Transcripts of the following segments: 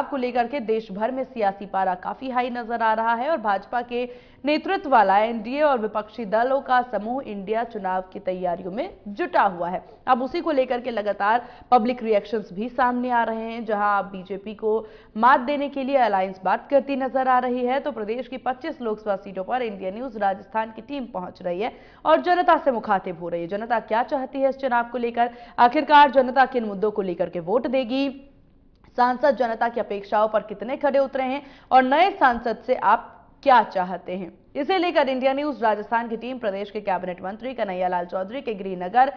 को लेकर के देश भर में सियासी पारा काफ़ी हाई नज़र आ रहा है और भाजपा के नेतृत्व वाला एनडीए और विपक्षी दलों का समूह इंडिया चुनाव की तैयारियों में जुटा हुआ है। अब उसी को लेकर के लगातार पब्लिक रिएक्शंस भी सामने आ रहे हैं, जहाँ बीजेपी को मात देने के लिए अलायंस बात करती नज़र आ रही है। तो प्रदेश की 25 लोकसभा सीटों पर इंडिया न्यूज़ राजस्थान की टीम पहुँच रही है और जनता से मुखातिब हो रही है। जनता क्या चाहती है इस चुनाव को लेकर? आखिरकार जनता किन मुद्दों को लेकर के वोट देगी? सांसद जनता की अपेक्षाओं पर कितने खड़े उतरे हैं और नए सांसद से आप क्या चाहते हैं? इसे लेकर इंडिया न्यूज़ राजस्थान की टीम प्रदेश के कैबिनेट मंत्री कन्हैयालाल चौधरी के गृहनगर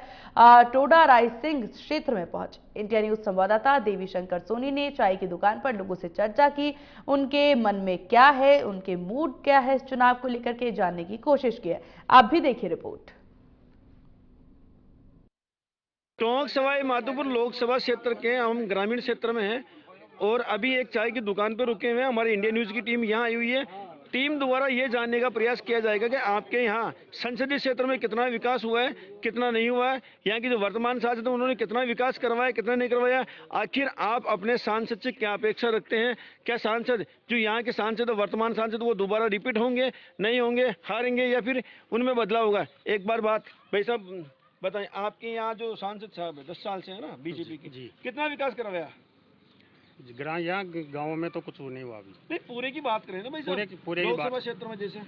टोडा राय सिंह क्षेत्र में पहुँचे। इंडिया न्यूज़ संवाददाता देवी शंकर सोनी ने चाय की दुकान पर लोगों से चर्चा की। उनके मन में क्या है? उनके मूड क्या है? इस चुनाव को लेकर के जानने की कोशिश की है। आप भी देखिए रिपोर्ट। टोंक सवाई माधोपुर लोकसभा क्षेत्र के, हम ग्रामीण क्षेत्र में हैं और अभी एक चाय की दुकान पर रुके हुए हैं। हमारी इंडिया न्यूज़ की टीम यहाँ आई हुई है। टीम द्वारा ये जानने का प्रयास किया जाएगा कि आपके यहाँ संसदीय क्षेत्र में कितना विकास हुआ है, कितना नहीं हुआ है। यहाँ की जो वर्तमान सांसद उन्होंने कितना विकास करवाया, कितना नहीं करवाया। आखिर आप अपने सांसद से क्या अपेक्षा रखते हैं? क्या सांसद, जो यहाँ के सांसद वर्तमान सांसद, वो दोबारा रिपीट होंगे, नहीं होंगे, हारेंगे या फिर उनमें बदलाव होगा? एक बार बात, भाई साहब बताएँ आपके यहाँ जो सांसद साहब है दस साल से है ना बीजेपी की जी। कितना विकास करवाया ग्राम यहाँ गाँव में तो कुछ नहीं हुआ अभी। नहीं पूरे की बात करें ना भाई पूरे की- पूरे लोकसभा। क्षेत्र में जैसे?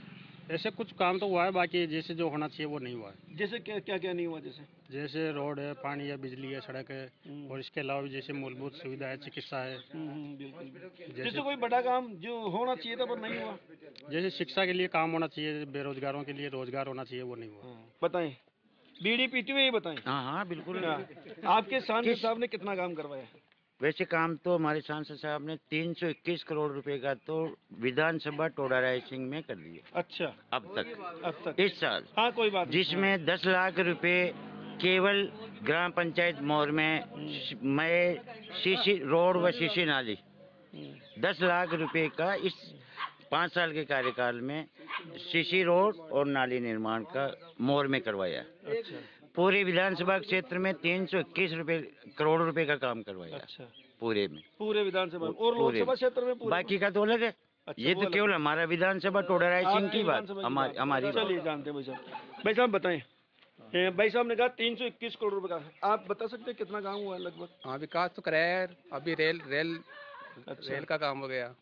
ऐसे कुछ काम तो हुआ है बाकी जैसे जो होना चाहिए वो नहीं हुआ है। जैसे क्या क्या क्या नहीं हुआ जैसे? जैसे रोड है पानी है बिजली है सड़क है हम्म। और इसके अलावा भी जैसे मूलभूत सुविधा है चिकित्सा है। हम्म, हम्म, जैसे जैसे कोई बड़ा काम जो होना चाहिए था पर नहीं हुआ। जैसे शिक्षा के लिए काम होना चाहिए बेरोजगारों के लिए रोज़गार होना चाहिए वो नहीं हुआ। बताएँ। बीड़ी पीती हुई बताएँ। हाँ हाँ बिल्कुल। आपके सांसद साहब ने कितना काम करवाया? वैसे काम तो हमारे सांसद साहब ने 321 करोड़ रुपए का तो विधानसभा टोडा राय सिंह में कर दिया। अच्छा। अब तक। अब तक। इस साल। हाँ कोई बात नहीं। जिसमें 10 लाख रुपए केवल ग्राम पंचायत मोर में मैं शीशी रोड व शीशी नाली हम्म, 10 लाख रुपए का इस पाँच साल के कार्यकाल में शीशी रोड और नाली निर्माण का मोर में करवाया। अच्छा। पूरे विधानसभा क्षेत्र में तीन सौ इक्कीस रुपए करोड़ रुपए का काम करवाया। अच्छा। पूरे में। पूरे विधानसभा और लोकसभा क्षेत्र में पूरे बाकी का तो अलग है। अच्छा, ये तो केवल हमारा विधानसभा टोडा राय सिंह की बात। हमारी हमारी चलिए जानते हैं भाई साहब। भाई साहब बताएँ। भाई साहब ने कहा तीन सौ इक्कीस करोड़ रुपए का। आप बता सकते हैं कितना काम हुआ है लगभग? हाँ विकास तो कराया है। अभी रेल रेल अच्छा। रेल का काम हो गया।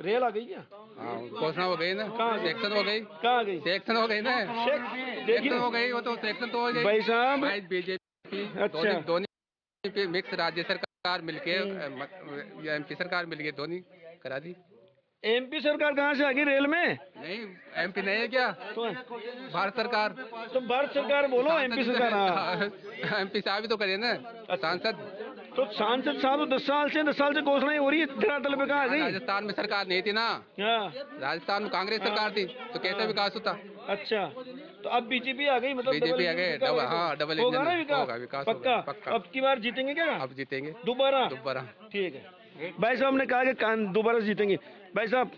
रेल आ गई क्या? हाँ घोषणा हो गई ना। कहाँ सेक्शन हो गई। कहाँ गई? सेक्शन हो गई ना। सेक्शन हो गई वो तो सेक्शन तो हो गई। भाई साहब। बीजेपी अच्छा। दोनों मिक्स राज्य सरकार मिलके एमपी सरकार मिल गई दोनों करा दी। एमपी सरकार कहाँ से आ गई रेल में? नहीं एमपी नहीं है क्या? तो भारत सरकार। तो भारत सरकार बोलो एमपी सरकार हाँ। एमपी साहब ही तो करे ना। सांसद तो सांसद साहब तो दस साल से दस साल से घोषणा हो रही है धरातल पे कहाँ गई? राजस्थान में सरकार नहीं थी ना। हाँ। राजस्थान में कांग्रेस सरकार थी तो कैसे विकास होता? अच्छा तो अब बीजेपी आ गई मतलब बीजेपी आ गई, डबल- होगा। हाँ, डबल होगा ना विकास? होगा, विकास पक्का? पक्का। अब की बार जीतेंगे क्या? अब जीतेंगे। दोबारा? दोबारा। ठीक है। भाई साहब ने कहा कि दोबारा जीतेंगे। भाई साहब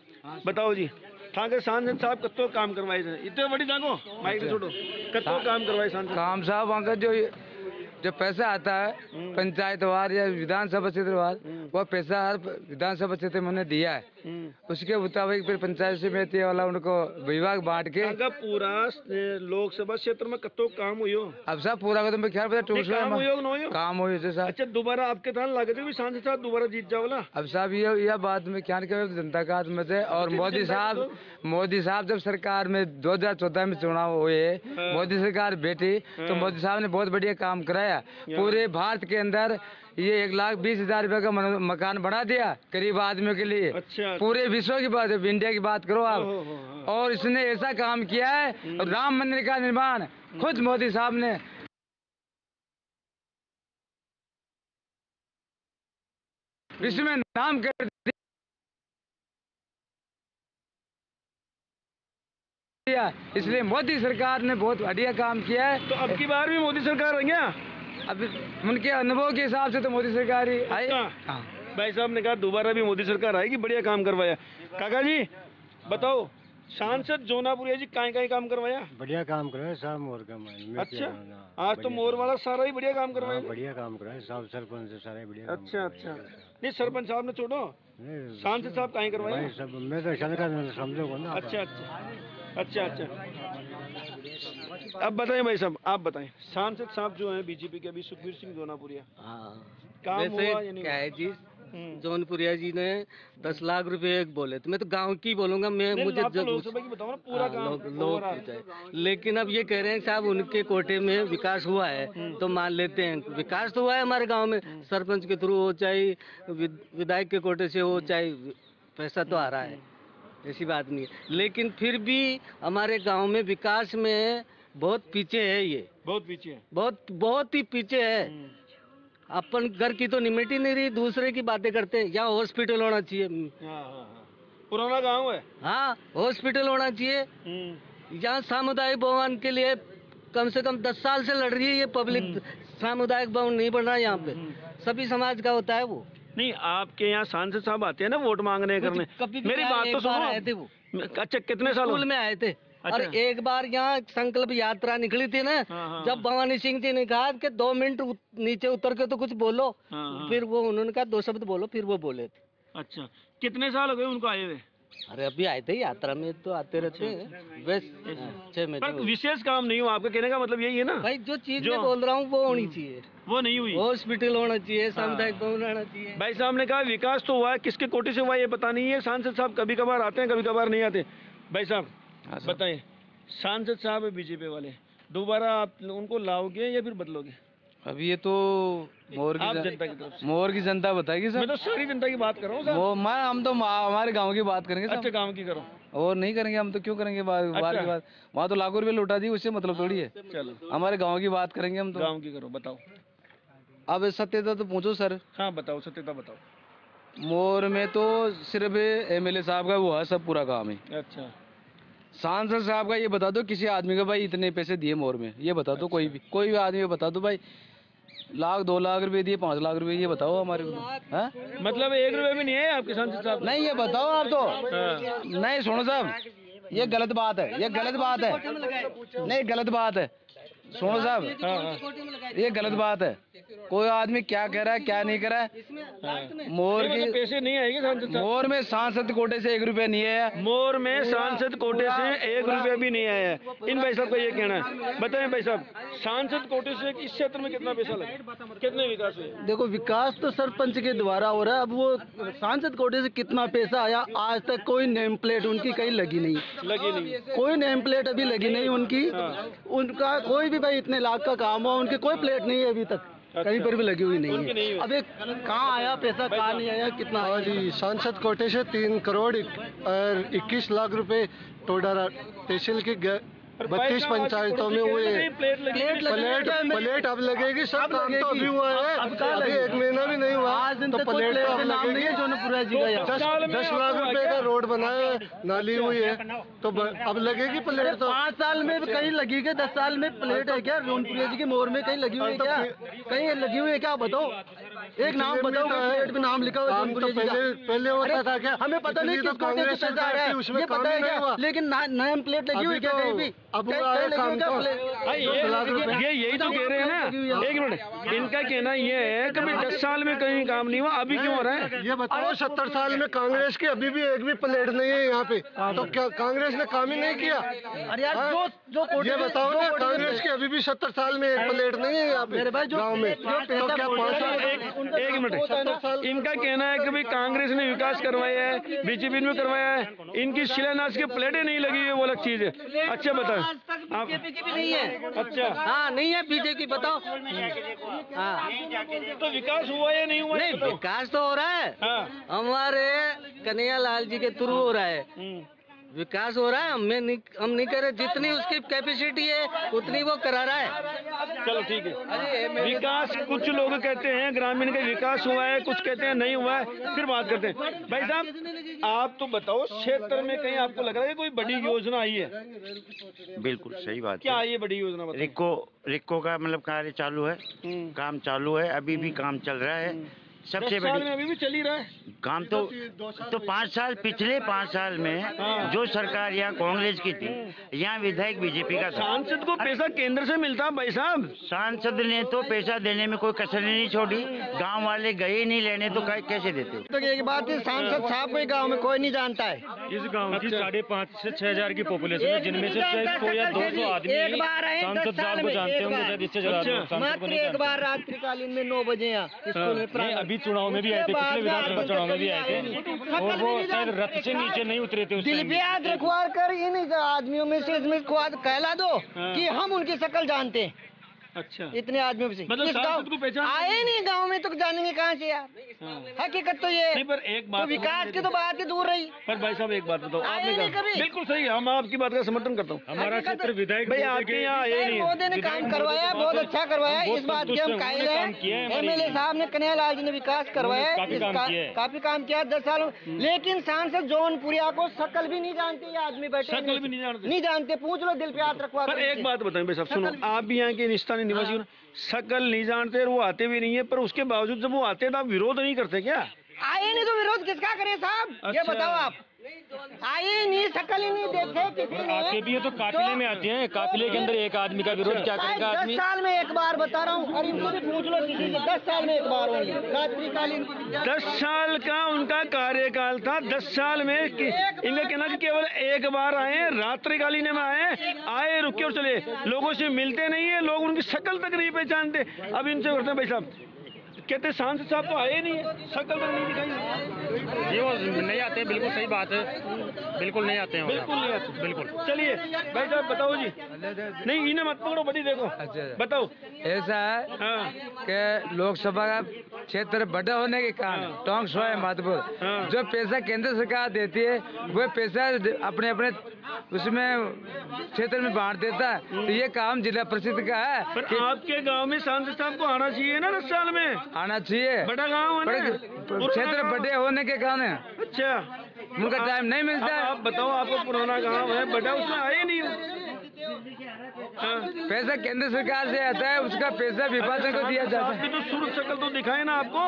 बताओ जी ठाकर सांसद साहब कत्तो काम करवाए थे? इतने बड़ी जागो माइक से छोड़ो। कत्तो काम करवाए सांसद। काम साहब वहाँ का जो जो पैसा आता है पंचायत वार या विधानसभा क्षेत्र वार वह पैसा हर विधानसभा क्षेत्र में उन्हें दिया है हम्म। उसके मुताबिक फिर पंचायत समिति वाला उनको विभाग बांट के पूरा लोकसभा क्षेत्र में कत्तो काम हुयो अब सब पूरा को तुम्हें ख्याल पता टूस काम न हुयो काम हो जैसे साहब अच्छा दोबारा आपके थान लगे थे भी सांसद साहब दोबारा जीत जाओला अब साहब ये यह बात में क्या के जनता का हाथ में थे और मोदी साहब मोदी साहब जब सरकार में 2014 में चुनाव हुए हाँ। मोदी सरकार बैठी तो मोदी साहब ने बहुत बढ़िया काम कराया। पूरे भारत के अंदर ये एक लाख बीस हज़ार रुपए का मकान बना दिया गरीब आदमियों के लिए। अच्छा। पूरे विश्व की बात है इंडिया की बात करो हो, आप हो, हो, और इसने ऐसा काम किया है राम मंदिर का निर्माण खुद मोदी साहब ने। विश्व में नाम कर दिया। इसलिए मोदी सरकार ने बहुत बढ़िया काम किया है। तो अब की बार भी मोदी सरकार है क्या अब उनके अनुभव के हिसाब से तो मोदी सरकार ही आई हाँ। भाई साहब ने कहा दोबारा भी मोदी सरकार आएगी बढ़िया काम करवाया। काका जी बताओ सांसद जोनापुरिया जी कहीं कहीं काम करवाया? बढ़िया काम कराए साहब मोर का अच्छा। आज तो मोर वाला सारा ही बढ़िया काम काम- करवाया। हाँ, बढ़िया काम कराए साहब सरपंच से सारे बढ़िया अच्छा अच्छा। नहीं सरपंच साहब ने छोड़ो। सांसद साहब कहीं करवाया सब मैं तो समझो ना अच्छा अच्छा। अच्छा अच्छा। अब बताएँ भाई साहब आप बताएँ सांसद साहब जो हैं बीजेपी के अभी सुखबीर सिंह जोनापुरिया हाँ काम हुआ या नहीं क्या है जी हम्म। जौनपुरिया जी ने दस लाख रुपए एक बोले तो मैं तो गाँव की बोलूँगा मैं मुझे तो पूरा हाँ, लोग। लेकिन अब ये कह रहे हैं साहब उनके कोटे में विकास हुआ है। तो मान लेते हैं विकास तो हुआ है हमारे गाँव में सरपंच के थ्रू हो चाहे विधायक के कोटे से हो चाहे पैसा तो आ रहा है ऐसी बात नहीं है लेकिन फिर भी हमारे गाँव में विकास में बहुत पीछे है ये। बहुत पीछे है। बहुत बहुत ही पीछे है। हम्म। अपन घर की तो निमिट ही नहीं रही दूसरे की बातें करते हैं। यहाँ हॉस्पिटल होना चाहिए। हाँ हाँ हाँ। पुराना गाँव है। हाँ हॉस्पिटल होना चाहिए। हम्म। यहाँ सामुदायिक भवन के लिए कम से कम दस साल से लड़ रही है ये पब्लिक सामुदायिक भवन नहीं बन रहा यहाँ पे। सभी समाज का होता है वो। नहीं आपके यहाँ सांसद साहब आते हैं ना वोट मांगने करने। मेरी बात तो थे सुनो। वो। अच्छा कितने साल स्कूल में आए थे। और अच्छा। एक बार यहाँ संकल्प यात्रा निकली थी ना हाँ, हाँ, जब भवानी सिंह जी ने कहा कि दो मिनट उत- नीचे उतर के तो कुछ बोलो। हाँ, हाँ। फिर वो उन्होंने कहा दो शब्द बोलो फिर वो बोले। थे अच्छा। कितने साल हो गए उनको आए हुए? अरे अभी आए थे यात्रा में तो आते रहते हैं। बस हाँ, छह महीने पर विशेष काम नहीं हुआ आपका कहने का मतलब यही है ना? भाई जो चीज़ मैं बोल रहा हूँ वो होनी चाहिए। वो नहीं हुई। हॉस्पिटल होना चाहिए सामुदायिक भवन होना चाहिए। भाई साहब ने कहा विकास तो हुआ है किसके कोटे से हुआ है ये पता नहीं है। सांसद साहब कभी कभार आते हैं कभी कभार नहीं आते। भाई साहब बताइए सांसद साहब है बीजेपी वाले दोबारा आप उनको लाओगे या फिर बदलोगे? अभी ये तो मोर की जनता की तरफ़ से। मोर की जनता बताएगी सर। मैं तो सारी जनता की बात कर रहा हूँ वो मैं हम तो हमारे गाँव की बात करेंगे अच्छे सर काम की करो। और नहीं करेंगे हम तो क्यों करेंगे बाहर बाहर की अच्छा। बात? वहाँ तो लाखों रुपए लौटा दी उससे मतलब थोड़ी है। चलो। हमारे गाँव की बात करेंगे हम तो। गाँव की करो बताओ। अब सत्यता तो पूछो सर। हाँ बताओ सत्यता बताओ। मोर में तो सिर्फ़ एमएलए साहब का वो है सब पूरा काम है अच्छा। सांसद साहब का ये बता दो किसी आदमी का भाई इतने पैसे दिए मोर में? ये बता दो कोई भी कोई भी आदमी बता दो भाई। लाख दो लाख रुपए दिए पाँच लाख रुपए ये बताओ हमारे को। हाँ? मतलब एक रुपए भी नहीं है आपके सांसद साहब? नहीं ये बताओ आप तो। हाँ। नहीं सुनो साहब ये गलत बात है ये गलत बात है। नहीं गलत बात है। सुनो साहब। हाँ हाँ। ये गलत बात है। कोई आदमी क्या कह रहा है क्या नहीं कर रहा है? मोर की पैसे नहीं आएँगे मोर में सांसद कोटे से एक रुपया नहीं आया। मोर में सांसद कोटे से एक रुपया भी नहीं आया इन भाई साहब का ये कहना है। बताए भाई साहब सांसद कोटे से इस क्षेत्र में कितना पैसा लगा? कितने विकास हुए? देखो विकास तो सरपंच के द्वारा हो रहा है। अब वो सांसद कोटे से कितना पैसा आया आज तक कोई नेम प्लेट उनकी कहीं लगी नहीं। लगी नहीं। कोई नेम प्लेट अभी लगी नहीं उनकी। उनका कोई भी भाई इतने लाख का काम हुआ उनकी कोई प्लेट नहीं है अभी तक। कहीं पर भी लगी हुई नहीं है। अब एक कहाँ आया पैसा कहाँ नहीं आया कितना आया? जी सांसद कोटे से तीन करोड़ और इक्कीस लाख रुपए टोडा तहसील की बत्तीस पंचायतों में हुए। प्लेट प्लेट प्लेट अब लगेगी। सब काम तो अभी हुआ है। अभी एक महीना भी नहीं हुआ। आज दिन तो प्लेट तो अब लगेगी। जौनपुरा जी का दस लाख रुपए का रोड बनाया है नाली हुई है। तो अब लगेगी प्लेट तो। पाँच साल में कहीं लगी क्या? दस साल में प्लेट है क्या? रोनपुरिया जी की मोर में कहीं लगी हुई है क्या? कहीं लगी हुई है क्या? बताओ। एक नाम बताओ प्लेट में नाम लिखा हुआ तो पहले पहले होता था क्या? हमें पता नहीं तो पैसा आ रहा है। ये पता है क्या? लेकिन नेम प्लेट लगी हुई क्या तो कहीं भी? अब है है तो। हाँ, ये यही तो कह रहे हैं ना। एक मिनट इनका कहना ये है कि भाई दस साल में कहीं काम नहीं हुआ अभी क्यों हो रहा है? ये बताओ सत्तर साल में कांग्रेस की अभी भी एक भी प्लेट नहीं है यहाँ पे। तो क्या कांग्रेस ने काम ही नहीं किया? अरे यार हाँ? जो जो ये बताओ ना कांग्रेस की अभी भी सत्तर साल में एक प्लेट नहीं है यहाँ पे मेरे भाई जो गाँव में। तो क्या पाँच साल एक मिनट। इनका कहना है कि भाई कांग्रेस ने विकास करवाया है बीजेपी ने भी करवाया है। इनकी शिलान्यास की प्लेटें नहीं लगी हुई है वो अलग चीज़ है। अच्छा बताओ तक बीजेपी की भी नहीं है। अच्छा। हाँ नहीं है बीजेपी बताओ। हाँ। तो विकास हुआ या नहीं हुआ नहीं विकास तो हो रहा है। हाँ। हमारे कन्हैया लाल जी के थ्रू हो रहा है। हम्म। विकास हो रहा है हमें नहीं हम नहीं कर रहे जितनी उसकी कैपेसिटी है उतनी वो करा रहा है। चलो ठीक है। विकास कुछ लोग कहते हैं ग्रामीण का विकास हुआ है कुछ कहते हैं नहीं हुआ है फिर बात करते हैं। भाई साहब आप तो बताओ क्षेत्र में कहीं आपको लग रहा है कोई बड़ी योजना आई है? बिल्कुल सही बात क्या आई है बड़ी योजना रिक्को रिको रिको का मतलब कार्य चालू है हम्म, काम चालू है अभी भी काम चल रहा है। सबसे बड़ी में अभी भी चल ही रहा है। काम तो तो पाँच साल पिछले पाँच साल में जो सरकार यहाँ कांग्रेस की थी यहाँ विधायक बीजेपी का था। सांसद को पैसा केंद्र से मिलता है भाई साहब। सांसद ने तो पैसा देने में कोई कसर नहीं छोड़ी गाँव वाले गए नहीं लेने तो कैसे देते? तो एक बात है सांसद साहब को गाँव में कोई नहीं जानता है। इस गाँव की साढ़े पाँच से छह हज़ार की पॉपुलेशन है जिनमें से सौ या दो सौ आदमी सांसद साहब को जानते होंगे शायद इससे ज़्यादा मात्र एक बार रात्रिकालीन में नौ बजे यहाँ स्कूल में नहीं अभी चुनाव में भी आए थे पिछले विधानसभा चुनाव में भी आए थे। और वो शायद रथ से नीचे नहीं उतरे थे दिल पे रखवा कर इन आदमियों में से कहला दो कि हम उनकी शक्ल जानते हैं। अच्छा। इतने आदमियों में से। मतलब आए नहीं गाँव में तो जानेंगे कहाँ से यार। हकीकत तो ये नहीं पर एक तो बात विकास की तो बात ही दूर रही। पर भाई साहब एक बात बताओ आए आपने कहा बिल्कुल सही है हम आपकी बात का समर्थन करता हूँ। हमारा क्षेत्र विधायक भाई मोदी आपके यहाँ आए नहीं। है मोदी ने काम करवाया बहुत अच्छा करवाया। इस बात के हम कायल हैं। एमएलए लिए। साहब ने कन्या कन्हैयालाल जी ने विकास करवाया काफ़ी काम किया दस सालों लेकिन सांसद जौनपुरिया को शकल भी नहीं जानते ये आदमी बैठे शकल भी नहीं जानते। नहीं जानते पूछ लो दिल पे हाथ रखवा एक बात बताएँ भाई साहब सुनो आप भी यहाँ के स्थानीय निवासी हो। ना शकल नहीं जानते और वो आते भी नहीं है पर उसके बावजूद जब वो आते हैं तो आप विरोध नहीं करते क्या? आए नहीं तो विरोध किसका करे साहब? ये अच्छा। बताओ आप। आए नहीं शकल नहीं देखे किसी ने। आते भी है तो काफिले में आते हैं। काफिले के अंदर एक आदमी का विरोध क्या करेगा दस आदमी? साल में एक बार बता रहा हूँ और इनको भी पूछ लो किसी से। दस साल में एक बार होंगे। दस साल का उनका कार्यकाल था। दस साल में कि- इनका कहना कि केवल एक बार आए रात्रिकालीन में आए आए रुके और चले। लोगों से मिलते नहीं है लोग उनकी शक्ल तक नहीं पहचानते। अब इनसे करते हैं भाई साहब कहते सांसद साहब तो आए नहीं है। शक्ल तक नहीं दिखाई। जी वो नहीं आते बिल्कुल सही बात है। बिल्कुल नहीं आते हैं बिल्कुल नहीं आते। बिल्कुल। चलिए भाई साहब बताओ जी। नहीं इन्हें मत पकड़ो बड़ी देखो। बताओ। ऐसा है हाँ। कि लोकसभा का क्षेत्र बड़ा होने के कारण टोंक सोए महत्वपूर्ण हाँ। जो पैसा केंद्र सरकार देती है वो पैसा अपने अपने उसमें क्षेत्र में बांट देता है। तो ये काम जिला परिषद का है पर आपके गाँव में सांसद साहब को आना चाहिए ना दस साल में? आना चाहिए। बड़ा गाँव है। क्षेत्र बड़े होने के कारण। अच्छा। उनका टाइम नहीं मिलता है। आप बताओ आपको पुराना गाँव है बड़ा उसमें आए नहीं। हाँ। पैसा केंद्र सरकार से आता है उसका पैसा विभाजन को दिया जाता आपकी तो सूरत शक्ल तो दिखाए ना आपको।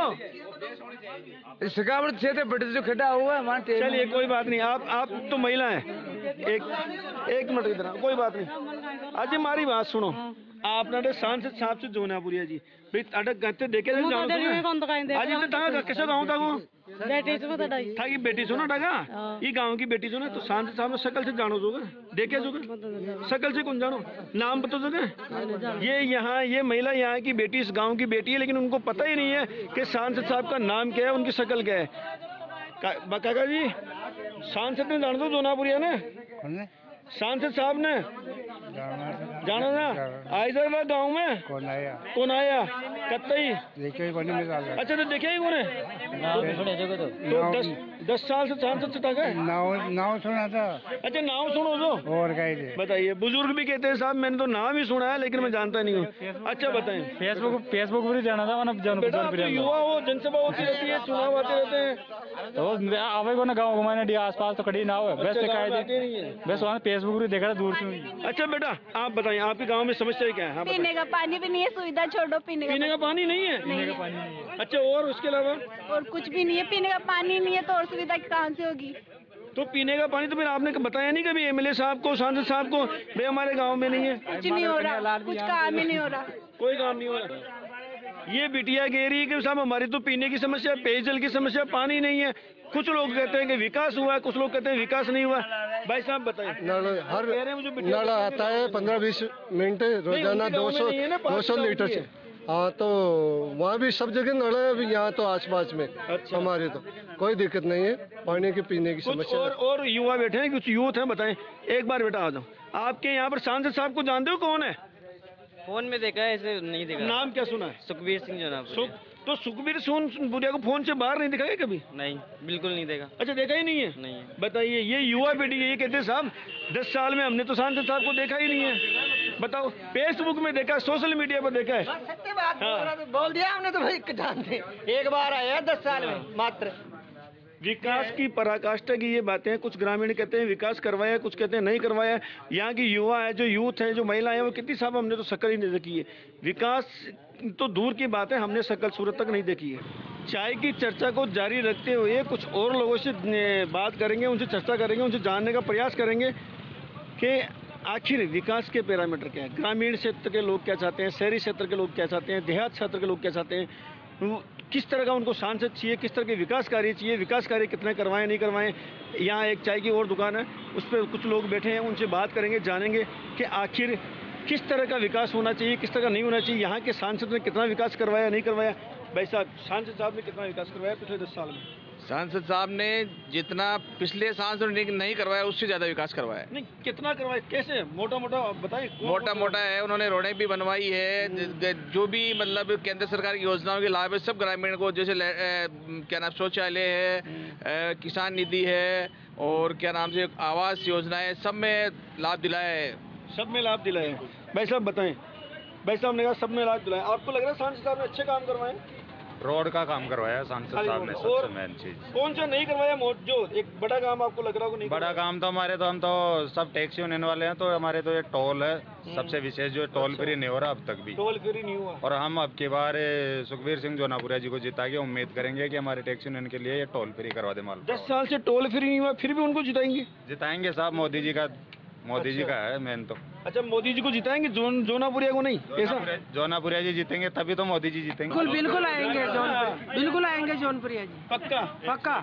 है शिकावट क्षेत्र बड़े जो खड़ा हुआ है वहाँ चलिए कोई बात नहीं। आप आप तो महिला हैं। एक एक मिनट इधर कोई बात नहीं। आज हमारी बात सुनो। आपने सांसद साहब से जोना पुरिया जी। भाई अटक गते देखे थे जानो आज इधर था कैसे गाँव वो बेटी से बता था कि बेटी सुनो डगा ये गाँव की बेटी सुनो तो सांसद साहब ने शकल से जानो जोगे। देखे जोगे? शकल से कौन जानो? नाम बता जोगे? ये यहाँ ये महिला यहाँ की बेटी इस गाँव की बेटी है लेकिन उनको पता ही नहीं है कि सांसद साहब का नाम क्या है उनकी शकल क्या है। का- काका जी सांसद ने जान दो दोनापुरिया ने। सांसद साहब ने। जानो ना आए सर वह गाँव में? कौन आया? कौन आया? बने मिसाल अच्छा तो देखे ही कोने तो। दस दस साल से सांसद से तक है नाव नाव सुना था। अच्छा नाम सुनो तो। और कहीं बताइए बुज़ुर्ग भी कहते हैं साहब मैंने तो नाम ही सुना है लेकिन मैं जानता नहीं हूँ। अच्छा बताएँ। फेसबुक फेसबुक पर ही जाना था तो युवा हो जनसभा होती रहती है चुनाव आते रहते हैं। तो आवे को ना गाँव घुमाने डी आस पास तो कड़ी ना हो। बस अच्छा, है। वहाँ फेसबुक पर देखा था दूर से अच्छा बेटा आप बताइए। आपके गाँव में समस्या क्या है? हाँ, पीने का पानी भी नहीं है सुविधा छोड़ो पीने का पीने का पानी नहीं है? नहीं है। अच्छा और उसके अलावा? और कुछ भी नहीं है पीने का पानी नहीं है तो और सुविधा कहाँ से होगी? तो पीने का पानी तो फिर आपने बताया नहीं कभी एमएलए साहब को सांसद साहब को भाई हमारे गाँव में नहीं है। कुछ नहीं हो रहा कुछ काम ही नहीं हो रहा। कोई काम नहीं हो रहा। ये बिटिया कह रही है कि साहब हमारी तो पीने की समस्या पेयजल की समस्या पानी नहीं है। कुछ लोग कहते हैं कि विकास हुआ है कुछ लोग कहते हैं विकास नहीं हुआ। भाई साहब बताएँ नल हर आता है पंद्रह बीस मिनट रोज़ाना दो सौ दो सौ लीटर से। हाँ। तो वहाँ भी सब जगह नल है अभी यहाँ तो आस पास में अच्छा। हमारे तो। कोई दिक्कत नहीं है पानी के पीने की समस्या और और युवा बैठे हैं कुछ यूथ हैं बताएँ। एक बार बेटा आ जाओ। आपके यहाँ पर सांसद साहब को जानते हो कौन है? फ़ोन में देखा है ऐसे नहीं देखा। नाम क्या सुना है? सुखबीर सिंह जो नाम सुख तो सुखबीर सोन बुढ़िया को फ़ोन से बाहर नहीं दिखाया कभी? नहीं बिल्कुल नहीं देखा अच्छा देखा ही नहीं है? नहीं बताइए ये युवा पीढ़ी है, ये कहते साहब दस साल में हमने तो सांसद साहब को देखा ही नहीं है। बताओ फेसबुक में देखा सोशल मीडिया पर देखा है? सत्य बात बोल हाँ। बोल दिया हमने तो भाई जानते एक बार आया दस साल में मात्र। विकास की पराकाष्ठा की ये बातें हैं। कुछ ग्रामीण कहते हैं, विकास करवाया कुछ कहते हैं, नहीं करवाया यहाँ की युवा है, जो यूथ है, जो महिलाएँ हैं, वो कितनी साहब हमने तो शक्ल ही नहीं देखी है। विकास तो दूर की बात है, हमने शक्ल सूरत तक नहीं देखी है। चाय की चर्चा को जारी रखते हुए कुछ और लोगों से बात करेंगे, उनसे चर्चा करेंगे, उनसे जानने का प्रयास करेंगे कि आखिर विकास के पैरामीटर क्या है? ग्रामीण क्षेत्र के लोग क्या चाहते हैं? शहरी क्षेत्र के लोग क्या चाहते हैं? देहात क्षेत्र के लोग क्या चाहते हैं? किस तरह का उनको सांसद चाहिए, किस तरह के विकास कार्य चाहिए, विकास कार्य कितने करवाएँ, नहीं करवाएँ, यहाँ एक चाय की और दुकान है, उस पर कुछ लोग बैठे हैं, उनसे बात करेंगे, जानेंगे कि आखिर किस तरह का विकास होना चाहिए, किस तरह का नहीं होना चाहिए, यहाँ के सांसद ने कितना विकास करवाया, नहीं करवाया? भाई साहब, सांसद साहब ने कितना विकास करवाया पिछले दस साल में? सांसद साहब ने जितना पिछले सांसद ने नहीं करवाया उससे ज़्यादा विकास करवाया नहीं कितना करवाया? कैसे? मोटा मोटा बताएँ कौन- मोटा मोटा है उन्होंने रोडें भी बनवाई है जो भी मतलब केंद्र सरकार की योजनाओं के लाभ है सब ग्रामीण को जैसे क्या नाम शौचालय है किसान निधि है और क्या नाम से आवास योजना है सब में लाभ दिलाया है। सब में लाभ दिलाया है। भाई साहब बताएँ। भाई साहब ने कहा सब में लाभ दिलाया आपको लग रहा है सांसद साहब ने अच्छे काम करवाए रोड का काम करवाया सांसद साहब ने सबसे मेन चीज़। कौन सा नहीं करवाया जो एक बड़ा काम आपको लग रहा हो नहीं बड़ा काम तो हमारे तो हम तो सब टैक्सी यूनियन वाले हैं तो हमारे तो ये टोल है सबसे विशेष जो टोल फ्री नहीं हो रहा अब तक भी। टोल फ्री नहीं हुआ। और हम अब की बार सुखबीर सिंह जोनापुरा जी को जिता के उम्मीद करेंगे कि हमारे टैक्सी यूनियन के लिए ये टोल फ्री करवा दे माल दस साल से टोल फ्री नहीं हुआ फिर भी उनको जिताएँगे? जिताएँगे साहब मोदी जी का मोदी जी अच्छा। का है मेन तो। अच्छा मोदी जी को जिताएँगे? जोन जोनापुरिया को नहीं? ऐसा जोनापुरिया जी जीतेंगे तभी तो मोदी जी जीतेंगे। बिल्कुल बिल्कुल आएँगे जौनपुर बिल्कुल आएँगे जोनपुरिया जी। पक्का? पक्का।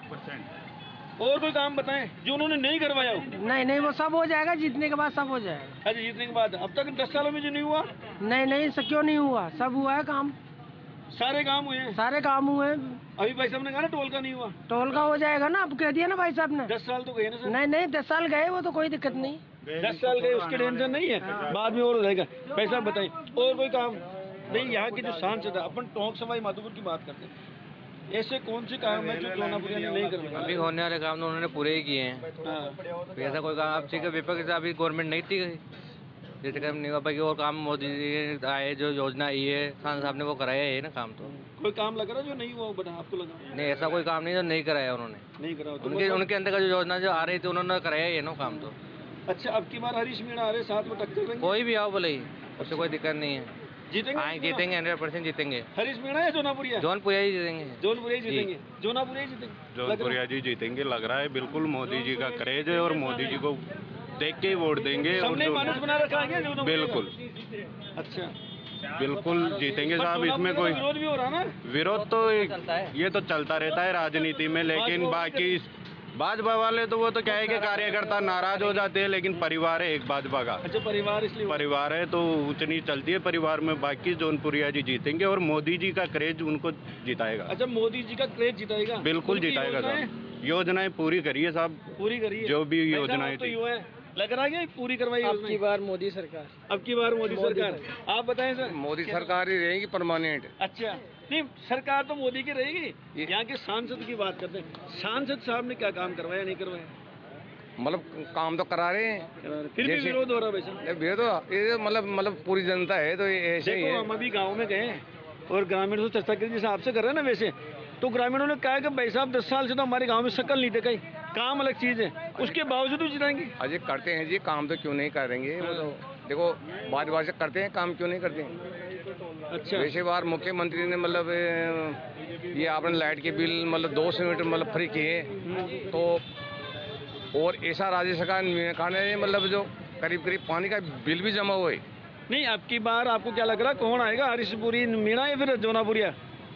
और कोई काम बताएँ जो उन्होंने नहीं करवाया हो? नहीं नहीं वो सब हो जाएगा जीतने के बाद सब हो जाएगा। अच्छा जीतने के बाद। अब तक दस सालों में जो नहीं हुआ? नहीं नहीं सब क्यों नहीं हुआ? सब हुआ है काम। सारे काम हुए हैं? सारे काम हुए हैं। अभी भाई साहब ने कहा ना टोल का नहीं हुआ? टोल का हो जाएगा ना अब कह दिया ना भाई साहब ने। दस साल तो गए ना सर। नहीं नहीं दस साल गए वो तो कोई दिक्कत नहीं। दस साल गए उसके टेंशन नहीं है। बाद में और हो जाएगा भाई साहब और कोई काम? नहीं यहाँ की जो सांसद है अपन टोंक सवाई माधोपुर की बात करते हैं। ऐसे कौन से काम है जो जोनापुरिया ने नहीं करवाया अभी होने वाले काम तो उन्होंने पूरे ही किए हैं। हाँ। ऐसा कोई काम आप ठीक है विपक्ष अभी गवर्नमेंट नहीं थी जैसे काम नहीं हुआ बाकी और काम मोदी जी आए जो योजना आई है खान साहब ने वो कराया है ना काम तो। कोई काम लग रहा है जो नहीं हुआ वो बता आपको लगा? नहीं ऐसा कोई काम नहीं जो नहीं कराया उन्होंने। नहीं करा तो उनके उनके अंदर का जो योजना जो आ रही थी उन्होंने कराया ही है ना काम तो। अच्छा अब की बार हरीश मीणा आ रहे साथ में टक्कर देंगे? कोई भी आओ बोले उससे कोई दिक्कत नहीं है। जीतेंगे आए जीतेंगे हंड्रेड परसेंट जीतेंगे। हरीश मीणा या जोनापुरिया? जौनपुर ही जीतेंगे। जोनपुरिया ही जीतेंगे। जोनापुरिया ही जीतेंगे। लग रहा है। जौनपुरिया जी जीतेंगे लग रहा है बिल्कुल मोदी जी का क्रेज है और मोदी जी को देख के ही वोट देंगे और है जोनापुरिया? बिल्कुल। अच्छा। बिल्कुल जीतेंगे साहब इसमें कोई विरोध भी हो रहा ना? विरोध तो ये तो चलता रहता है राजनीति में लेकिन बाकी भाजपा वाले तो वो तो क्या है कि कार्यकर्ता नाराज़ हो जाते हैं लेकिन परिवार है एक भाजपा का। अच्छा परिवार इसलिए परिवार है तो नीच चलती है परिवार में बाकी जौनपुरिया जी जीतेंगे और मोदी जी का क्रेज उनको जिताएगा। अच्छा मोदी जी का क्रेज जिताएगा? बिल्कुल जिताएगा साहब। योजनाएँ पूरी करिए साहब। पूरी करिए। जो भी योजनाएँ तो थी। लग रहा है पूरी करवाई अब की बार मोदी सरकार। अब की बार मोदी मोदी सरकार। आप बताएँ सर। मोदी सरकार ही रहेगी परमानेंट। अच्छा। नहीं सरकार तो मोदी की रहेगी। यहाँ के सांसद की बात करते हैं। सांसद साहब ने क्या काम करवाया नहीं करवाया? मतलब काम तो करा रहे हैं। फिर भी विरोध हो रहा है भाई विरोध तो ये मतलब मतलब पूरी जनता है तो ऐसे ही है। हम अभी गाँव में गए और ग्रामीणों से चर्चा करी जैसे आपसे कर रहे हैं ना वैसे तो ग्रामीणों ने कहा कि भाई साहब दस साल से तो हमारे गाँव में शक्ल नहीं देखा काम अलग चीज़ है। उसके बावजूद भी जिताएँगे। अजय करते हैं जी काम तो क्यों नहीं करेंगे वो तो देखो बात बात से करते हैं काम क्यों नहीं करते? हैं अच्छा। वैसे बार मुख्यमंत्री ने मतलब ये आपने लाइट के बिल मतलब दो सौ मीटर मतलब फ्री किए। तो और ऐसा राज्य सरकार ने मतलब जो करीब करीब पानी का बिल भी जमा हुए नहीं अब की बार आपको क्या लग रहा कौन आएगा हरीशपुरी मीणा या फिर जोनापुरिया?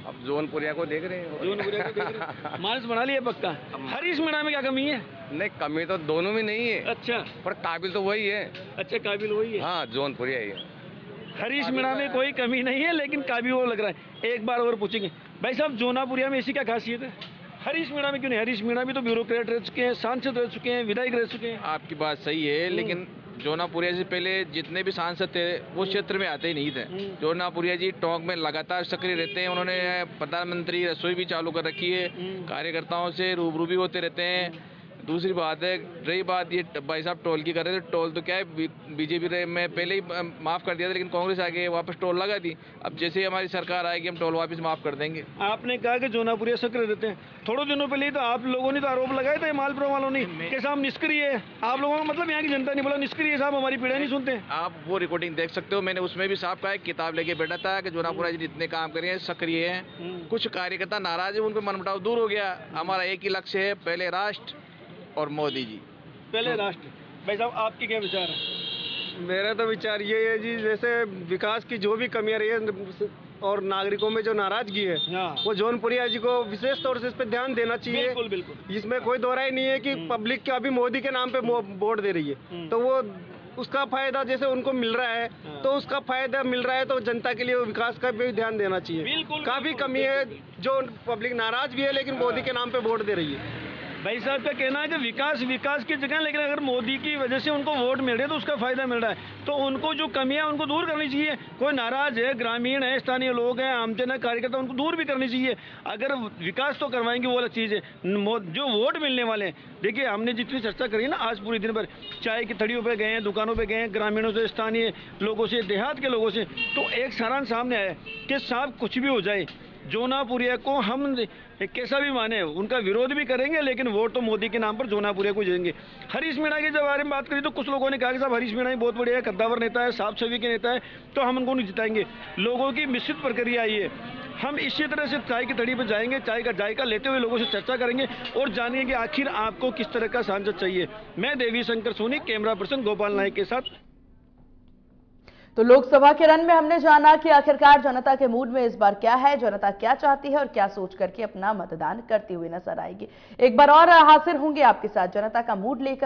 अब जोनपुरिया को देख रहे हैं। जोनपुरिया को देख रहे हैं। मानस बना लिया पक्का। हरीश मीणा में क्या कमी है? नहीं कमी तो दोनों में नहीं है। अच्छा। पर काबिल तो वही है। अच्छा काबिल वही है। हाँ जोनपुरिया ही है। हरीश मीणा में कोई कमी नहीं है लेकिन काबिल वो लग रहा है। एक बार और पूछेंगे। भाई साहब जोनापुरिया में ऐसी क्या खासियत है? हरीश मीणा में क्यों नहीं? हरीश मीणा भी तो ब्यूरोक्रेट रह चुके हैं सांसद रह चुके हैं विधायक रह चुके हैं। आपकी बात सही है लेकिन जोनापुरिया से पहले जितने भी सांसद थे वो क्षेत्र में आते ही नहीं थे। जोनापुरिया जी टोंक में लगातार सक्रिय रहते हैं उन्होंने प्रधानमंत्री रसोई भी चालू कर रखी है। कार्यकर्ताओं से रूबरू भी होते रहते हैं। दूसरी बात है रही बात ये भाई साहब टोल की कर रहे थे टोल तो क्या है बीजेपी में पहले ही माफ़ कर दिया था लेकिन कांग्रेस आके वापस टोल लगा दी। अब जैसे ही हमारी सरकार आएगी हम टोल वापस माफ़ कर देंगे। आपने कहा कि जोनापुरिया सक्रिय रहते हैं। थोड़े दिनों पहले ही तो आप लोगों ने तो आरोप लगाए थे मालपुरा वालों ने कि साहब निष्क्रिय है। आप लोगों का मतलब यहाँ की जनता नहीं बोला निष्क्रिय साहब हमारी पीड़ा नहीं सुनते आप वो रिकॉर्डिंग देख सकते हो मैंने उसमें भी साफ़ कहा है किताब लेके बैठा था कि जोनापुरा जी जितने काम कर हैं सक्रिय हैं। कुछ कार्यकर्ता नाराज़ है उनपे मनमुटाव दूर हो गया। हमारा एक ही लक्ष्य है पहले राष्ट्र और मोदी जी। पहले राष्ट्र। भाई साहब आपके क्या विचार है? मेरा तो विचार ये है जी जैसे विकास की जो भी कमियाँ रही है और नागरिकों में जो नाराज़गी है वो जौनपुरिया जी को विशेष तौर से इस पे ध्यान देना चाहिए। बिल्कुल बिल्कुल। इसमें कोई दो राय नहीं है कि पब्लिक के अभी मोदी के नाम पे वोट दे रही है। तो वो उसका फ़ायदा जैसे उनको मिल रहा है तो उसका फ़ायदा मिल रहा है तो जनता के लिए विकास का भी ध्यान देना चाहिए। काफ़ी कमी है जो पब्लिक नाराज़ भी है लेकिन मोदी के नाम पे वोट दे रही है। भाई साहब, का कहना है कि विकास विकास की जगह, लेकिन अगर मोदी की वजह से उनको वोट मिल रहे हैं तो उसका फ़ायदा मिल रहा है। तो उनको जो कमियाँ उनको दूर करनी चाहिए। कोई नाराज़ है, ग्रामीण है, स्थानीय लोग हैं, आमजन है, कार्यकर्ता, उनको दूर भी करनी चाहिए। अगर विकास तो करवाएँगे, वो अलग चीज़ है। जो वोट मिलने वाले हैं, देखिए, हमने जितनी चर्चा करी ना, आज पूरी दिन भर, चाय की थड़ियों पर गए हैं, दुकानों पर गए हैं, ग्रामीणों से, स्थानीय लोगों से, देहात के लोगों से तो एक सारांश सामने आया कि साहब, कुछ भी हो जाए जोनापुरिया को हम कैसा भी माने, उनका विरोध भी करेंगे, लेकिन वोट तो मोदी के नाम पर जोनापुरिया को देंगे। हरीश मीणा के जब बारे में बात करी तो कुछ लोगों ने कहा कि साहब, हरीश मीणा ही बहुत बढ़िया कद्दावर नेता है साफ़ छवि के नेता है तो हम उनको नहीं जिताएँगे। लोगों की मिश्रित प्रक्रिया आई है। हम इसी तरह से चाय की तड़ी पर जाएँगे, चाय का जायका लेते हुए लोगों से चर्चा करेंगे और जानेंगे कि आखिर आपको किस तरह का सांसद चाहिए। मैं देवी शंकर सोनी, कैमरा पर्सन गोपाल नायक के साथ। तो लोकसभा के रन में हमने जाना कि आखिरकार जनता के मूड में इस बार क्या है, जनता क्या चाहती है और क्या सोच करके अपना मतदान करती हुई नज़र आएगी। एक बार और हाजिर होंगे आपके साथ जनता का मूड लेकर।